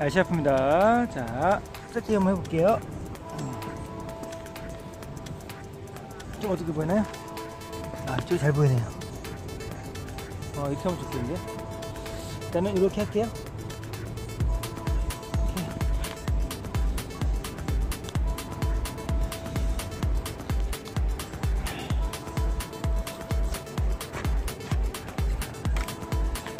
아시아프입니다. 자, 세팅 한번 해볼게요. 좀 어떻게 보이나요? 아, 이쪽이 잘 보이네요. 어, 이렇게 하면 좋겠는데? 일단은 이렇게 할게요.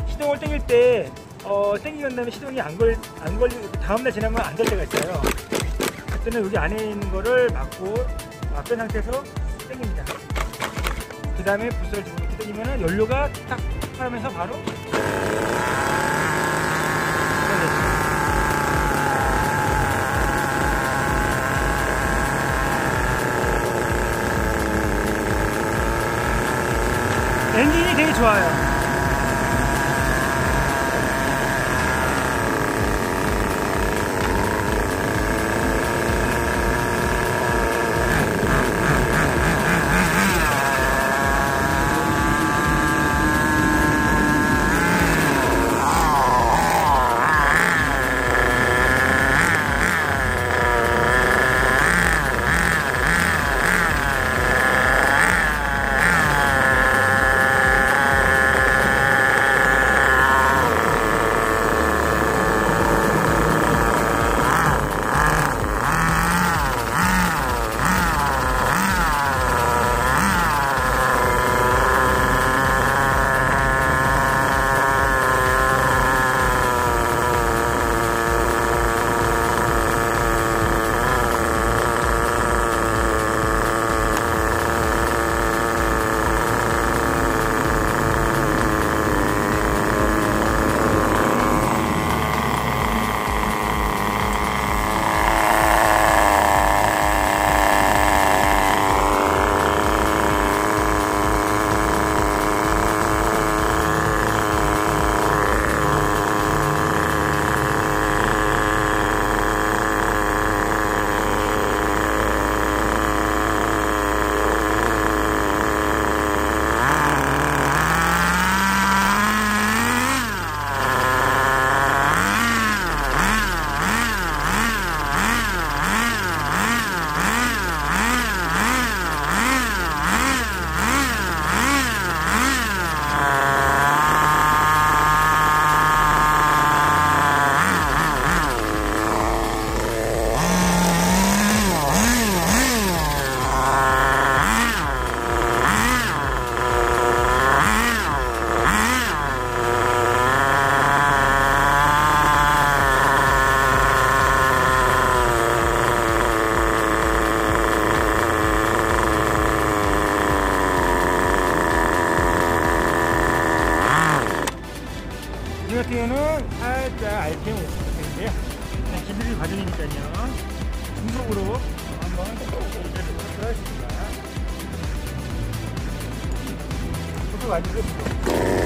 시동을 당길 때, 어, 당기는 다음에 시동이 안 걸, 안 걸리고, 다음날 지나면 안 될 때가 있어요. 그때는 여기 안에 있는 거를 막고, 막은 상태에서 당깁니다. 그 다음에 부스를 집어넣고 당기면은 연료가 딱 하면서 바로 엔진이 되게 좋아요. 이 같은 경우는 살짝 RPM 오픈되는데요. 기술이 과정이니까요. 중속으로 한번 해보도록 하겠습니다. 소속 아니고